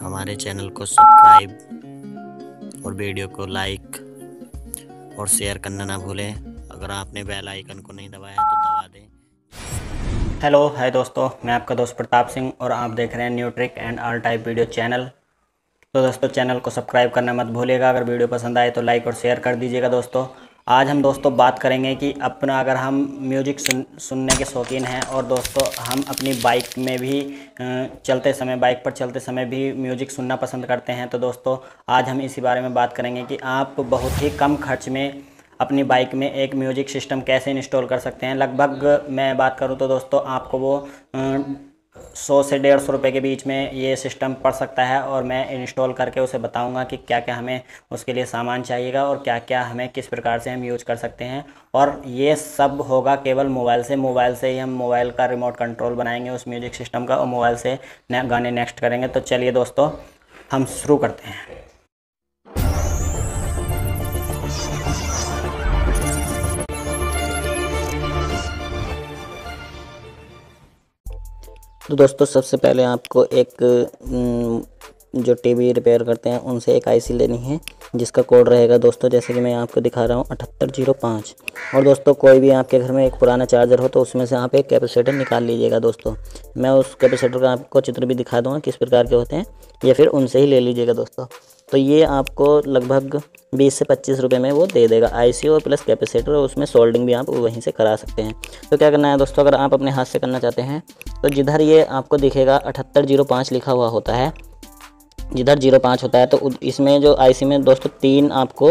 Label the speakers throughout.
Speaker 1: हमारे चैनल को सब्सक्राइब और वीडियो को लाइक और शेयर करना ना भूलें। अगर आपने बेल आइकन को नहीं दबाया तो दबा दें। हेलो, हाय दोस्तों, मैं आपका दोस्त प्रताप सिंह और आप देख रहे हैं new trick and all type video channel तो दोस्तों, चैनल को सब्सक्राइब करना मत भूलिएगा। अगर वीडियो पसंद आए तो लाइक और शेयर कर दीजिएगा दोस्तों। आज हम दोस्तों बात करेंगे कि अपना अगर हम म्यूज़िक सुन, सुनने के शौकीन हैं और दोस्तों हम अपनी बाइक में भी चलते समय, बाइक पर चलते समय भी म्यूज़िक सुनना पसंद करते हैं तो दोस्तों आज हम इसी बारे में बात करेंगे कि आप बहुत ही कम खर्च में अपनी बाइक में एक म्यूज़िक सिस्टम कैसे इंस्टॉल कर सकते हैं। लगभग मैं बात करूँ तो दोस्तों आपको वो सौ से डेढ़ सौ रुपये के बीच में ये सिस्टम पड़ सकता है और मैं इंस्टॉल करके उसे बताऊँगा कि क्या क्या हमें उसके लिए सामान चाहिएगा और क्या क्या हमें किस प्रकार से हम यूज़ कर सकते हैं। और ये सब होगा केवल मोबाइल से। मोबाइल से ही हम मोबाइल का रिमोट कंट्रोल बनाएँगे उस म्यूज़िक सिस्टम का और मोबाइल से गाने नेक्स्ट करेंगे। तो चलिए दोस्तों, हम शुरू करते हैं। तो दोस्तों, सबसे पहले आपको एक जो टीवी रिपेयर करते हैं, उनसे एक आईसी लेनी है, जिसका कोड रहेगा दोस्तों, जैसे कि मैं आपको दिखा रहा हूँ, अठहत्तर ज़ीरो पाँच। और दोस्तों, कोई भी आपके घर में एक पुराना चार्जर हो तो उसमें से आप एक कैपेसिटर निकाल लीजिएगा दोस्तों। मैं उस कैपेसिटर का आपको चित्र भी दिखा दूँगा, किस प्रकार के होते हैं, या फिर उनसे ही ले लीजिएगा दोस्तों। तो ये आपको लगभग बीस से पच्चीस रुपये में वो दे देगा आई और प्लस कैपेसिटर, और उसमें सोल्डिंग भी आप वहीं से करा सकते हैं। तो क्या करना है दोस्तों, अगर आप अपने हाथ से करना चाहते हैं तो जिधर ये आपको दिखेगा अठहत्तर ज़ीरो पाँच लिखा हुआ होता है, जिधर ज़ीरो पाँच होता है तो इसमें जो आईसी में दोस्तों तीन आपको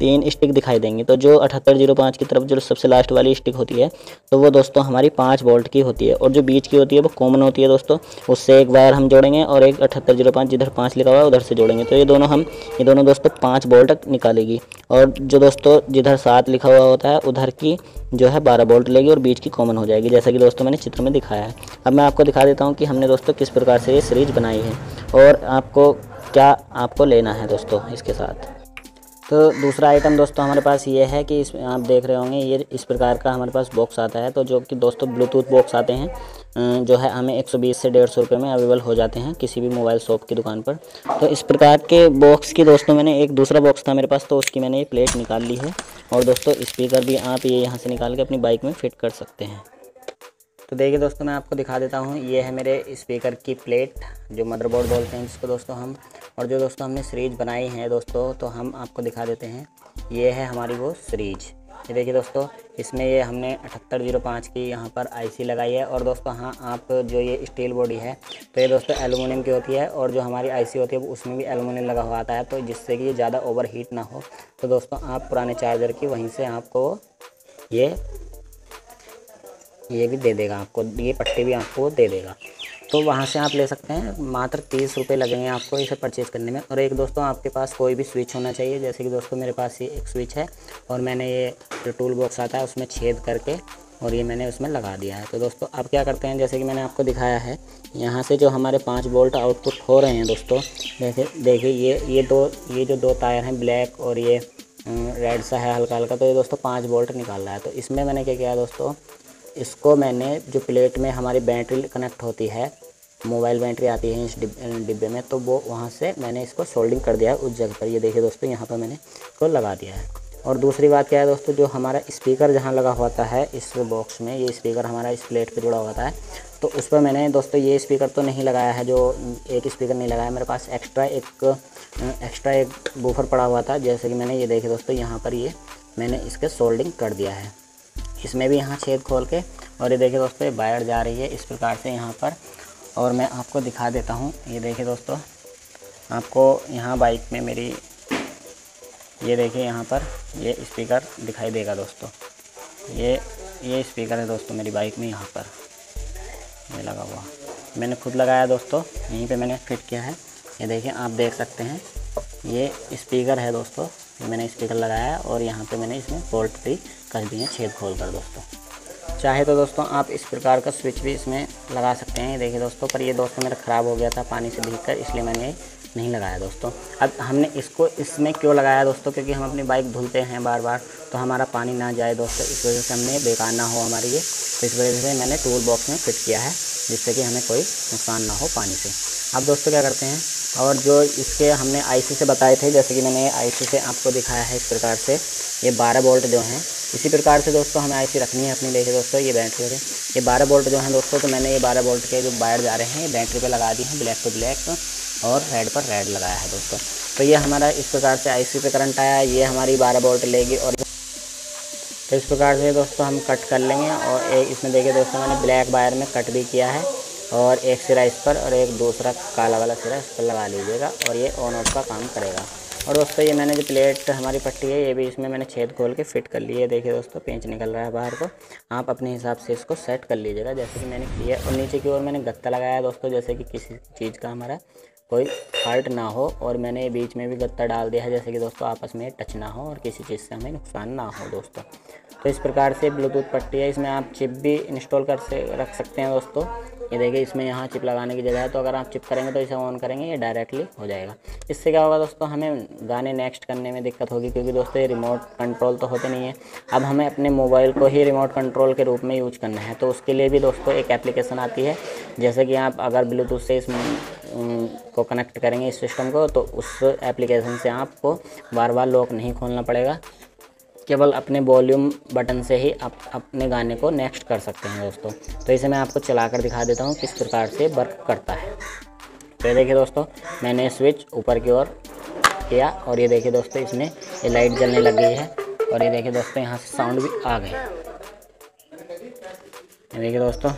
Speaker 1: तीन स्टिक दिखाई देंगी। तो जो अठहत्तर ज़ीरो पाँच की तरफ़ जो सबसे लास्ट वाली स्टिक होती है तो वो दोस्तों हमारी पाँच वोल्ट की होती है। और जो बीच की होती है, वो कॉमन होती है दोस्तों। उससे एक वायर हम जोड़ेंगे और एक अठहत्तर ज़ीरो पाँच जिधर पाँच लिखा हुआ है, उधर से जोड़ेंगे। तो ये दोनों हम, ये दोनों दोस्तों पाँच वोल्ट निकालेगी। और जो दोस्तों जिधर सात लिखा हुआ होता है, उधर की जो है बारह वोल्ट लेगी और बीच की कॉमन हो जाएगी, जैसा कि दोस्तों मैंने चित्र में दिखाया है। अब मैं आपको दिखा देता हूँ कि हमने दोस्तों किस प्रकार से ये सीरीज़ बनाई है। और आपको क्या आपको लेना है दोस्तों इसके साथ? तो दूसरा आइटम दोस्तों हमारे पास ये है कि इस, आप देख रहे होंगे, ये इस प्रकार का हमारे पास बॉक्स आता है। तो जो कि दोस्तों ब्लूटूथ बॉक्स आते हैं जो है हमें 120 से डेढ़ सौ रुपये में अवेलेबल हो जाते हैं किसी भी मोबाइल शॉप की दुकान पर। तो इस प्रकार के बॉक्स की दोस्तों मैंने एक दूसरा बॉक्स था मेरे पास तो उसकी मैंने ये प्लेट निकाल ली है। और दोस्तों स्पीकर भी आप ये यहाँ से निकाल के अपनी बाइक में फिट कर सकते हैं। तो देखिए दोस्तों, मैं आपको दिखा देता हूँ। ये है मेरे स्पीकर की प्लेट, जो मदरबोर्ड बोलते हैं जिसको दोस्तों हम। और जो दोस्तों हमने सीरीज़ बनाई है दोस्तों तो हम आपको दिखा देते हैं। ये है हमारी वो सीरीज़। ये देखिए दोस्तों, इसमें ये हमने अठहत्तर ज़ीरो पाँच की यहाँ पर आईसी लगाई है। और दोस्तों हाँ आप जो ये स्टील बॉडी है तो ये दोस्तों एलुमिनियम की होती है। और जो हमारी आईसी होती है उसमें भी एलुमिनियम लगा हुआ आता है। तो जिससे कि ये ज़्यादा ओवर हीट ना हो। तो दोस्तों, आप पुराने चार्जर की वहीं से आपको ये ये भी दे देगा आपको, ये पट्टी भी आपको दे देगा। तो वहाँ से आप ले सकते हैं, मात्र तीस रुपये लगेंगे आपको इसे परचेज़ करने में। और एक दोस्तों, आपके पास कोई भी स्विच होना चाहिए, जैसे कि दोस्तों, मेरे पास ये एक स्विच है, और मैंने ये जो टूल बॉक्स आता है, उसमें छेद करके, और ये मैंने उसमें लगा दिया है। तो दोस्तों, अब क्या करते हैं, जैसे कि मैंने आपको दिखाया है, यहाँ से जो हमारे पाँच वोल्ट आउटपुट हो रहे हैं दोस्तों, जैसे, देखिए, ये ये दो, ये जो दो टायर हैं ब्लैक और ये रेड सा है हल्का हल्का तो ये दोस्तों पाँच वोल्ट निकाल रहा है। तो इसमें मैंने क्या किया दोस्तों इसको मैंने जो प्लेट में हमारी बैटरी कनेक्ट होती है, मोबाइल बैटरी आती है इस डिब्बे में तो वो वहाँ से मैंने इसको सोल्डिंग कर दिया है उस जगह पर। ये देखिए दोस्तों, यहाँ पर मैंने इसको लगा दिया है। और दूसरी बात क्या है दोस्तों, जो हमारा स्पीकर जहाँ लगा होता है इस बॉक्स में, ये स्पीकर हमारा इस प्लेट पर जुड़ा होता है तो उस पर मैंने दोस्तों ये स्पीकर तो नहीं लगाया है, जो एक स्पीकर नहीं लगाया मेरे पास एक्स्ट्रा एक एक्स्ट्रा एक बूफर पड़ा हुआ था, जैसे कि मैंने ये देखे दोस्तों, यहाँ पर ये मैंने इसके सोल्डिंग कर दिया है। इसमें भी यहाँ छेद खोल के, और ये देखिए दोस्तों, ये वायर जा रही है इस प्रकार से यहाँ पर। और मैं आपको दिखा देता हूँ। ये देखिए दोस्तों, आपको यहाँ बाइक में मेरी, ये देखिए यहाँ पर, ये स्पीकर दिखाई देगा दोस्तों। ये ये स्पीकर है दोस्तों मेरी बाइक में यहाँ पर। ये लगा हुआ। मैंने खुद लगाया दोस्तों, यहीं पे मैंने फिट किया है। ये देखिए, आप देख सकते हैं। ये स्पीकर है दोस्तों। मैंने स्पीकर लगाया और यहाँ पे मैंने इसमें बोल्ट भी कर दिए छेद खोल कर दोस्तों। चाहे तो दोस्तों आप इस प्रकार का स्विच भी इसमें लगा सकते हैं देखिए दोस्तों, पर ये दोस्तों मेरा ख़राब हो गया था पानी से भीग कर इसलिए मैंने नहीं लगाया दोस्तों। अब हमने इसको इसमें क्यों लगाया दोस्तों? क्योंकि हम अपनी बाइक धुलते हैं बार बार तो हमारा पानी ना जाए दोस्तों, इस वजह से हमने बेकार ना हो हमारी ये। तो इस वजह से मैंने टूल बॉक्स में फिट किया है, जिससे कि हमें कोई नुकसान ना हो पानी से। अब दोस्तों क्या करते हैं? और जो इसके हमने आईसी से बताए थे, जैसे कि मैंने आईसी से आपको दिखाया है इस प्रकार से, ये 12 बोल्ट जो हैं। इसी प्रकार से दोस्तों हमें आईसी रखनी है अपनी देखिए दोस्तों, ये बैटरी है ये 12 बोल्ट जो हैं दोस्तों तो मैंने ये 12 बोल्ट के जो वायर जा रहे हैं, ये बैटरी पर लगा दी हैं, ब्लैक टू ब्लैक, और रेड पर रेड लगाया है दोस्तों। तो ये हमारा इस प्रकार से आईसी पे करंट आया, ये हमारी बारह बोल्ट लेगी और तो इस प्रकार से दोस्तों हम कट कर लेंगे, और इसमें देखिए दोस्तों, मैंने ब्लैक वायर में कट भी किया है। और एक सिरा इस पर और एक दूसरा काला वाला सिरा इस पर लगा लीजिएगा और ये ऑन ऑफ़ का काम करेगा। और दोस्तों ये मैंने जो प्लेट हमारी पट्टी है, ये भी इसमें मैंने छेद खोल के फिट कर ली है। देखिए दोस्तों पेंच निकल रहा है बाहर को। आप अपने हिसाब से इसको सेट कर लीजिएगा। जैसे कि मैंने किया और नीचे की ओर मैंने गत्ता लगाया दोस्तों, जैसे कि किसी चीज़ का हमारा कोई फॉल्ट ना हो। और मैंने बीच में भी गत्ता डाल दिया है, जैसे कि दोस्तों आपस में टच ना हो और किसी चीज़ से हमें नुकसान ना हो दोस्तों। तो इस प्रकार से ब्लूटूथ पट्टी है। इसमें आप चिप भी इंस्टॉल कर से, रख सकते हैं दोस्तों। ये देखिए, इसमें यहाँ चिप लगाने की जगह है तो अगर आप चिप करेंगे तो इसे ऑन करेंगे, ये डायरेक्टली हो जाएगा। इससे क्या होगा दोस्तों, हमें गाने नेक्स्ट करने में दिक्कत होगी, क्योंकि दोस्तों ये रिमोट कंट्रोल तो होते नहीं है। अब हमें अपने मोबाइल को ही रिमोट कंट्रोल के रूप में यूज़ करना है तो उसके लिए भी दोस्तों एक एप्लीकेशन आती है। जैसे कि आप अगर ब्लूटूथ से इस को कनेक्ट करेंगे इस सिस्टम को तो उस एप्लीकेशन से आपको बार बार लॉक नहीं खोलना पड़ेगा। केवल अपने वॉल्यूम बटन से ही आप अपने गाने को नेक्स्ट कर सकते हैं दोस्तों। तो इसे मैं आपको चला कर दिखा देता हूँ किस प्रकार से वर्क करता है। तो ये देखिए दोस्तों, मैंने स्विच ऊपर की ओर किया और ये देखिए दोस्तों, इसमें ये लाइट जलने लग गई है और ये देखिए दोस्तों, यहाँ से साउंड भी आ गए देखिए दोस्तों,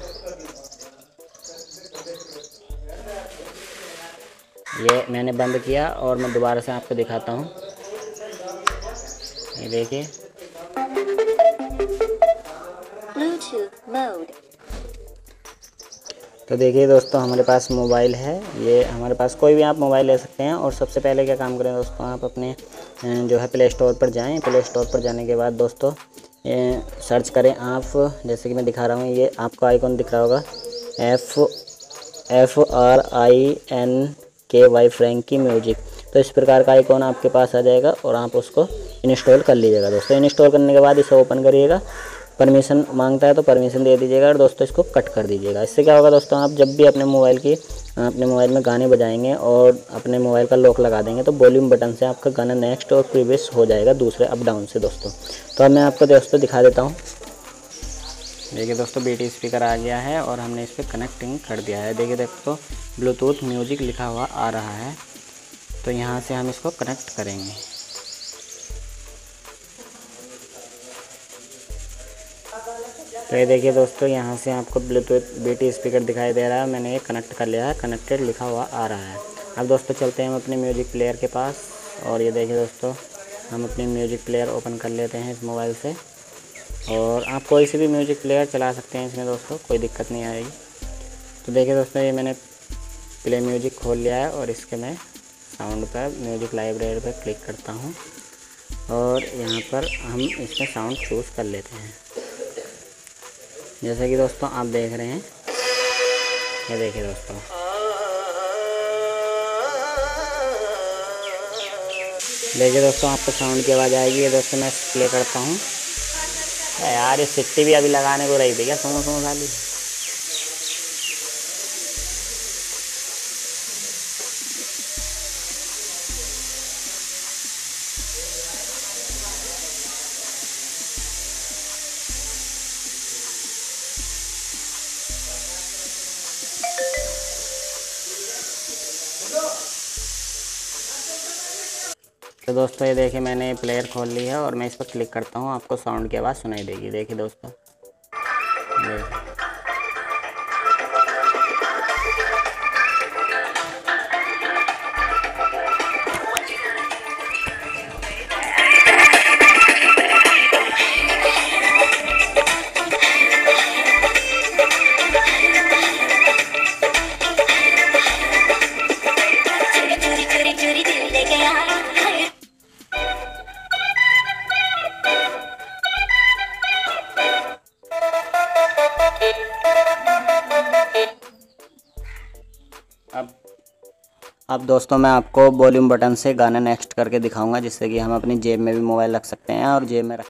Speaker 1: ये मैंने बंद किया और मैं दोबारा से आपको दिखाता हूँ। ये देखिए। तो देखिए दोस्तों हमारे पास मोबाइल है। ये हमारे पास कोई भी आप मोबाइल ले सकते हैं और सबसे पहले क्या काम करें दोस्तों आप अपने जो है प्ले स्टोर पर जाएँ। प्ले स्टोर पर जाने के बाद दोस्तों ये सर्च करें आप जैसे कि मैं दिखा रहा हूँ ये आपको आइकॉन दिख रहा होगा। F F R I N K Y Franky music तो इस प्रकार का आइकॉन आपके पास आ जाएगा और आप उसको इंस्टॉल कर लीजिएगा दोस्तों। इंस्टॉल करने के बाद इसे ओपन करिएगा। परमिशन माँगता है तो परमिशन दे दीजिएगा और दोस्तों इसको कट कर दीजिएगा। इससे क्या होगा दोस्तों, आप जब भी अपने मोबाइल की, अपने मोबाइल में गाने बजाएँगे और अपने मोबाइल का लॉक लगा देंगे तो वॉल्यूम बटन से आपका गाना नेक्स्ट और प्रीवियस हो जाएगा दूसरे अप डाउन से दोस्तों। तो अब मैं आपको दोस्तों दिखा देता हूँ। देखिए दोस्तों बेटी स्पीकर आ गया है और हमने इस पर कनेक्टिंग कर दिया है। देखिए दोस्तों ब्लूटूथ म्यूज़िक लिखा हुआ आ रहा है। तो यहाँ से हम इसको कनेक्ट करेंगे। तो ये देखिए दोस्तों, यहाँ से आपको ब्लूटूथ बेटी स्पीकर दिखाई दे रहा है। मैंने ये कनेक्ट कर लिया है। कनेक्टेड लिखा हुआ आ रहा है। अब दोस्तों चलते हैं हम अपने म्यूज़िक प्लेयर के पास। और ये देखिए दोस्तों, हम अपने म्यूज़िक प्लेयर ओपन कर लेते हैं इस मोबाइल से। और आप कोई सी भी म्यूज़िक प्लेयर चला सकते हैं इसमें दोस्तों, कोई दिक्कत नहीं आएगी। तो देखिए दोस्तों, ये मैंने प्ले म्यूज़िक खोल लिया है। और इसके मैं साउंड पर म्यूज़िक लाइब्रेरी पर क्लिक करता हूँ। और यहाँ पर हम इसमें साउंड चूज़ कर लेते हैं। जैसे कि दोस्तों आप देख रहे हैं, ये देखिए दोस्तों। देखिए दोस्तों, आपको साउंड की आवाज़ आएगी। ये दोस्तों मैं प्ले करता हूँ। यार, ये सिट्टी भी अभी लगाने को रही थी क्या? सुनो सुनो साली तो दोस्तों, ये देखिए मैंने प्लेयर खोल ली है और मैं इस पर क्लिक करता हूँ। आपको साउंड की आवाज़ सुनाई देगी। देखिए दोस्तों। अब दोस्तों मैं आपको वॉल्यूम बटन से गाना नेक्स्ट करके दिखाऊँगा, जिससे कि हम अपनी जेब में भी मोबाइल रख सकते हैं और जेब में रख